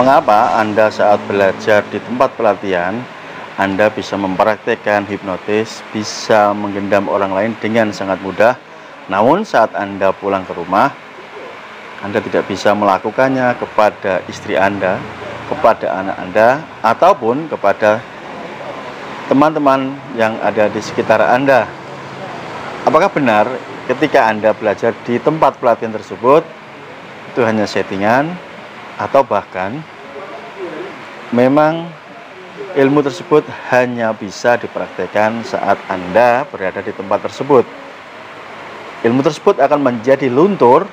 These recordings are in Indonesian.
Mengapa Anda saat belajar di tempat pelatihan Anda bisa mempraktekkan hipnotis, bisa menggendam orang lain dengan sangat mudah Namun saat Anda pulang ke rumah Anda tidak bisa melakukannya kepada istri Anda kepada anak Anda ataupun kepada teman-teman yang ada di sekitar Anda? Apakah benar ketika Anda belajar di tempat pelatihan tersebut itu hanya settingan atau bahkan memang ilmu tersebut hanya bisa dipraktekkan saat Anda berada di tempat tersebut. Ilmu tersebut akan menjadi luntur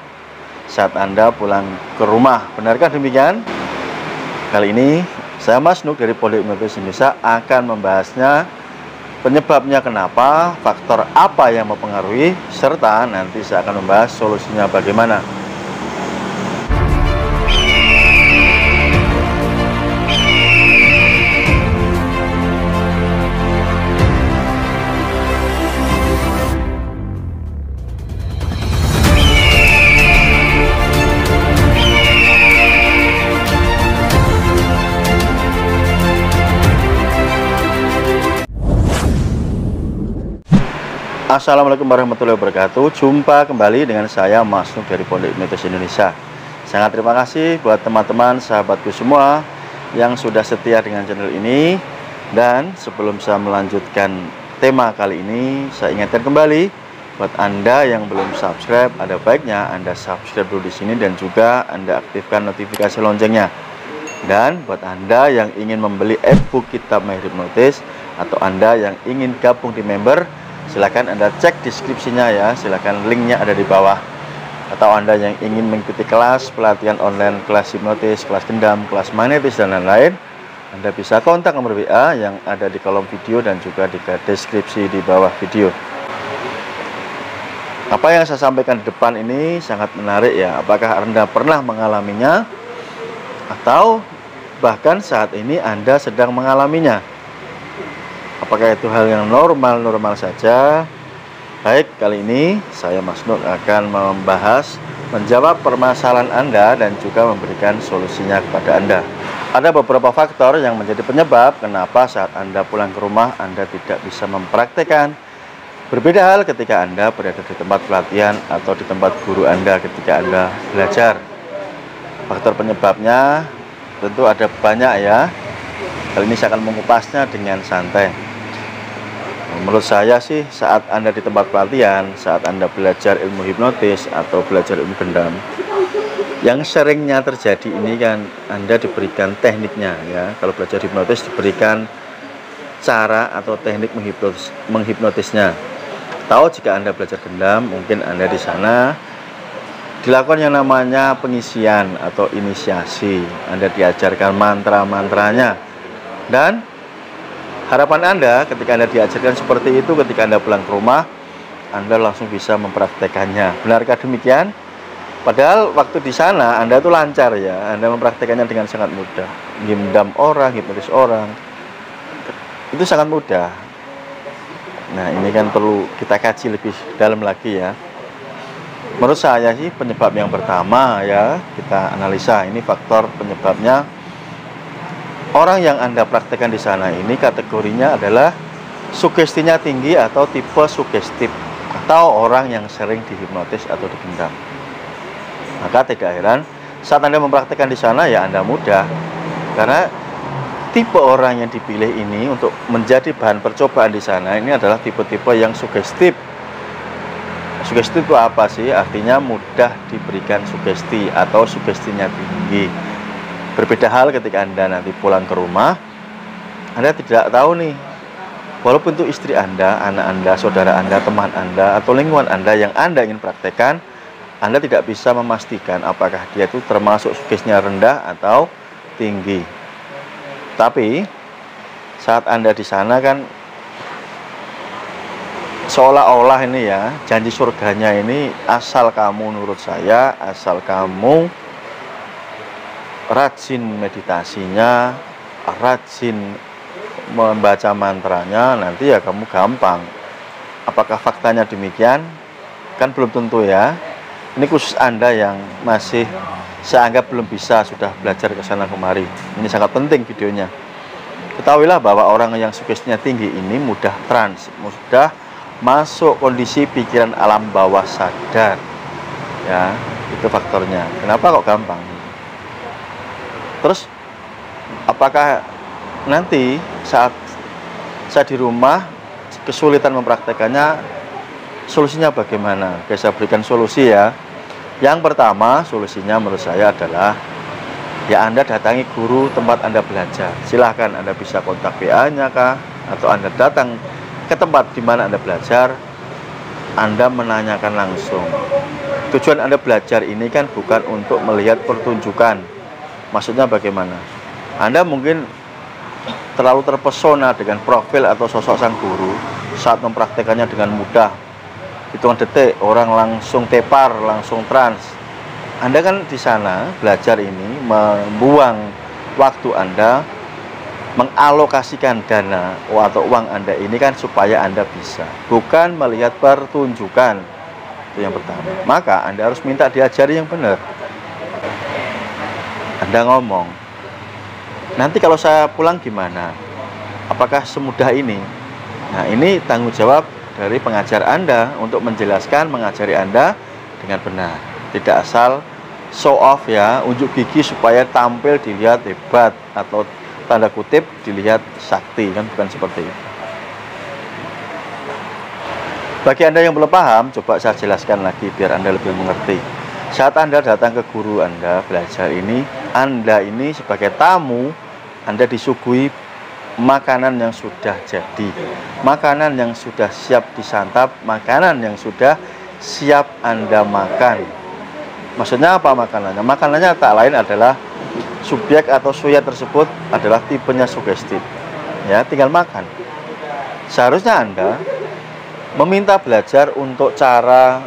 saat Anda pulang ke rumah. Benarkah demikian? Kali ini saya Mas Nuk dari Polihipnotis Indonesia akan membahasnya penyebabnya kenapa, faktor apa yang mempengaruhi, serta nanti saya akan membahas solusinya bagaimana. Assalamualaikum warahmatullahi wabarakatuh. Jumpa kembali dengan saya Mas Nuk dari Pondok Hipnotis Indonesia. Sangat terima kasih buat teman-teman sahabatku semua Yang sudah setia dengan channel ini. Dan sebelum saya melanjutkan tema kali ini Saya ingatkan kembali Buat Anda yang belum subscribe Ada baiknya Anda subscribe dulu di sini Dan juga Anda aktifkan notifikasi loncengnya. Dan buat Anda yang ingin membeli e-book kitab My Hipnotis Atau Anda yang ingin gabung di member silahkan anda cek deskripsinya ya. Silahkan linknya ada di bawah. Atau anda yang ingin mengikuti kelas pelatihan online kelas hipnotis kelas gendam kelas magnetis dan lain-lain anda bisa kontak nomor WA yang ada di kolom video dan juga di deskripsi di bawah video. Apa yang saya sampaikan di depan ini sangat menarik ya. Apakah anda pernah mengalaminya? Atau bahkan saat ini anda sedang mengalaminya apakah itu hal yang normal-normal saja? Baik kali ini saya Mas Nur akan membahas menjawab permasalahan Anda dan juga memberikan solusinya kepada Anda. Ada beberapa faktor yang menjadi penyebab kenapa saat Anda pulang ke rumah Anda tidak bisa mempraktekkan. Berbeda hal ketika Anda berada di tempat pelatihan atau di tempat guru Anda ketika Anda belajar. Faktor penyebabnya tentu ada banyak ya. Kali ini saya akan mengupasnya dengan santai menurut saya sih saat Anda di tempat pelatihan, saat Anda belajar ilmu hipnotis atau belajar ilmu gendam, yang seringnya terjadi ini kan Anda diberikan tekniknya ya. Kalau belajar hipnotis diberikan cara atau teknik menghipnotis, menghipnotisnya. Tahu jika Anda belajar gendam, mungkin Anda di sana dilakukan yang namanya pengisian atau inisiasi. Anda diajarkan mantra-mantranya dan Harapan Anda ketika Anda diajarkan seperti itu ketika Anda pulang ke rumah, Anda langsung bisa mempraktekannya. Benarkah demikian? Padahal waktu di sana Anda itu lancar ya, Anda mempraktekannya dengan sangat mudah. Ngimdam orang, hipnotis orang. Itu sangat mudah. Nah, ini kan perlu kita kaji lebih dalam lagi ya. Menurut saya sih penyebab yang pertama ya, kita analisa ini faktor penyebabnya orang yang Anda praktekkan di sana ini kategorinya adalah sugestinya tinggi atau tipe sugestif atau orang yang sering dihipnotis atau digendam. Maka tidak heran saat Anda mempraktekkan di sana ya Anda mudah karena tipe orang yang dipilih ini untuk menjadi bahan percobaan di sana ini adalah tipe-tipe yang sugestif. Sugestif itu apa sih? Artinya mudah diberikan sugesti atau sugestinya tinggi Berbeda hal ketika Anda nanti pulang ke rumah, Anda tidak tahu nih, walaupun itu istri Anda, anak Anda, saudara Anda, teman Anda, atau lingkungan Anda yang Anda ingin praktekkan, Anda tidak bisa memastikan apakah dia itu termasuk sugestinya rendah atau tinggi. Tapi saat Anda di sana kan seolah-olah ini ya janji surganya ini asal kamu nurut saya, asal kamu rajin meditasinya, rajin membaca mantranya, nanti ya kamu gampang. Apakah faktanya demikian? Kan belum tentu ya. Ini khusus Anda yang masih saya anggap belum bisa sudah belajar ke sana kemari. Ini sangat penting videonya. Ketahuilah bahwa orang yang sugestinya tinggi ini mudah trans, mudah masuk kondisi pikiran alam bawah sadar. Ya, itu faktornya. Kenapa kok gampang? Terus apakah nanti saat saya di rumah kesulitan mempraktekannya solusinya bagaimana? Oke, saya berikan solusi ya. Yang pertama, solusinya menurut saya adalah ya Anda datangi guru tempat Anda belajar. Silahkan Anda bisa kontak PA-nya kah atau Anda datang ke tempat di mana Anda belajar, Anda menanyakan langsung. Tujuan Anda belajar ini kan bukan untuk melihat pertunjukan. Maksudnya bagaimana? Anda mungkin terlalu terpesona dengan profil atau sosok sang guru saat mempraktekannya dengan mudah. Hitungan detik, orang langsung tepar, langsung trans. Anda kan di sana belajar ini membuang waktu Anda mengalokasikan dana atau uang Anda ini kan supaya Anda bisa. Bukan melihat pertunjukan. Itu yang pertama. Maka Anda harus minta diajari yang benar Anda ngomong nanti kalau saya pulang gimana? Apakah semudah ini? Nah ini tanggung jawab dari pengajar Anda untuk menjelaskan mengajari Anda dengan benar. Tidak asal show off ya unjuk gigi supaya tampil dilihat hebat atau tanda kutip dilihat sakti kan bukan seperti itu. Bagi anda yang belum paham coba saya jelaskan lagi biar anda lebih mengerti. Saat anda datang ke guru anda belajar ini anda ini sebagai tamu anda disuguhi makanan yang sudah jadi makanan yang sudah siap disantap makanan yang sudah siap anda makan Maksudnya apa makanannya? Makanannya tak lain adalah subjek atau suya tersebut adalah tipenya sugestif. Ya, tinggal makan. Seharusnya Anda meminta belajar untuk cara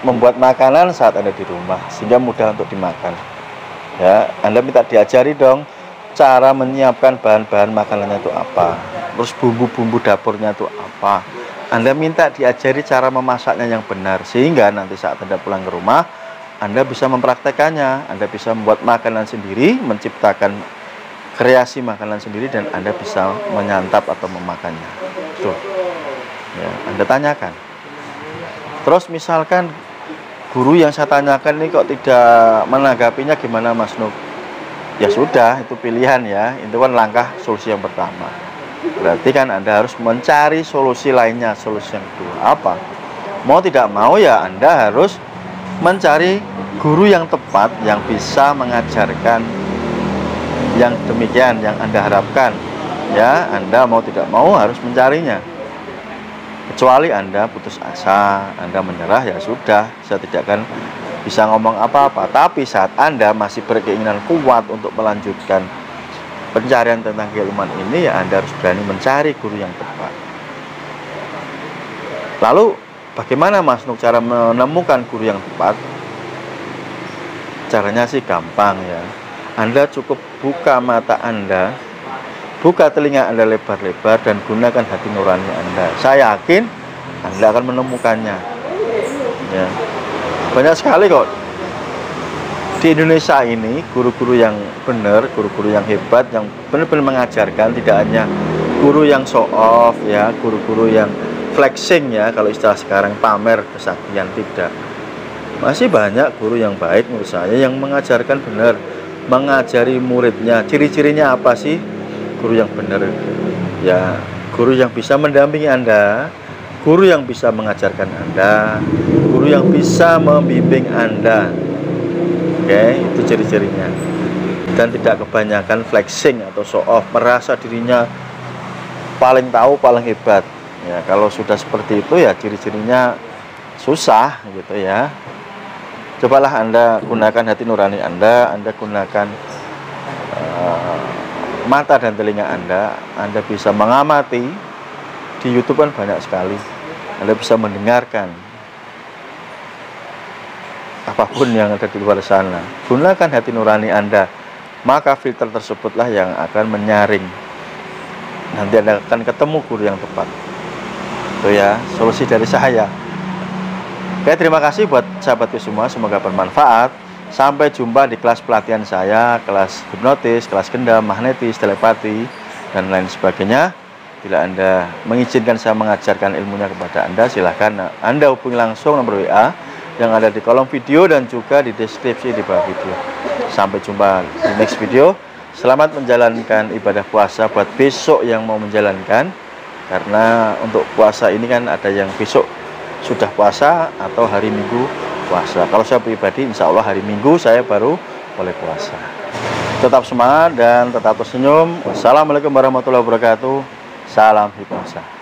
membuat makanan saat Anda di rumah sehingga mudah untuk dimakan. Ya, Anda minta diajari dong cara menyiapkan bahan-bahan makanannya itu apa. Terus bumbu-bumbu dapurnya itu apa. Anda minta diajari cara memasaknya yang benar sehingga nanti saat Anda pulang ke rumah anda bisa mempraktekannya, Anda bisa membuat makanan sendiri, menciptakan kreasi makanan sendiri dan Anda bisa menyantap atau memakannya. Tuh. Ya, Anda tanyakan. Terus misalkan guru yang saya tanyakan ini kok tidak menanggapinya gimana Mas Nuk? Ya sudah, itu pilihan ya. Itu kan langkah solusi yang pertama. Berarti kan Anda harus mencari solusi lainnya, solusi yang kedua. Apa? Mau tidak mau ya Anda harus mencari guru yang tepat yang bisa mengajarkan yang demikian yang Anda harapkan ya Anda mau tidak mau harus mencarinya kecuali Anda putus asa Anda menyerah ya sudah saya tidak akan bisa ngomong apa-apa tapi saat Anda masih berkeinginan kuat untuk melanjutkan pencarian tentang keilmuan ini ya Anda harus berani mencari guru yang tepat lalu Bagaimana Mas Nuk cara menemukan guru yang tepat? Caranya sih gampang ya. Anda cukup buka mata Anda, buka telinga Anda lebar-lebar dan gunakan hati nurani Anda. Saya yakin Anda akan menemukannya. Ya. Banyak sekali kok di Indonesia ini guru-guru yang benar, guru-guru yang hebat, yang benar-benar mengajarkan tidak hanya guru yang show off ya, guru-guru yang flexing ya kalau istilah sekarang pamer kesaktian tidak masih banyak guru yang baik menurut saya yang mengajarkan benar mengajari muridnya ciri-cirinya apa sih guru yang benar. Ya guru yang bisa mendampingi anda guru yang bisa mengajarkan anda guru yang bisa membimbing anda. Oke itu ciri-cirinya. Dan tidak kebanyakan flexing atau show off merasa dirinya paling tahu paling hebat. Ya kalau sudah seperti itu ya ciri-cirinya susah gitu ya. Cobalah anda gunakan hati nurani anda anda gunakan uh, mata dan telinga anda anda bisa mengamati. Di YouTube kan banyak sekali. Anda bisa mendengarkan apa pun yang ada di luar sana. Gunakan hati nurani anda. Maka filter tersebutlah yang akan menyaring. Nanti anda akan ketemu guru yang tepat. Itu ya solusi dari saya. Oke terima kasih buat sahabatku semua. Semoga bermanfaat Sampai jumpa di kelas pelatihan saya, kelas hipnotis, kelas gendam, magnetis, telepati, dan lain sebagainya. Bila Anda mengizinkan saya mengajarkan ilmunya kepada Anda, silahkan Anda hubungi langsung nomor WA yang ada di kolom video dan juga di deskripsi di bawah video. Sampai jumpa di next video. Selamat menjalankan ibadah puasa buat besok yang mau menjalankan. Karena untuk puasa ini kan ada yang besok sudah puasa atau hari Minggu puasa. Kalau saya pribadi, insya Allah hari Minggu saya baru boleh puasa. Tetap semangat dan tetap tersenyum. Wassalamualaikum warahmatullahi wabarakatuh. Salam hipnosa.